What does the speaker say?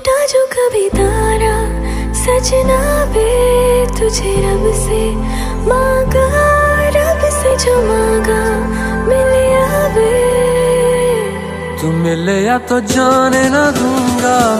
टूटा जो कभी तारा सजना बे तुझे रब से मांगा, रब से जो मांगा, मिले बे तू मिले या तो जाने ना दूँगा।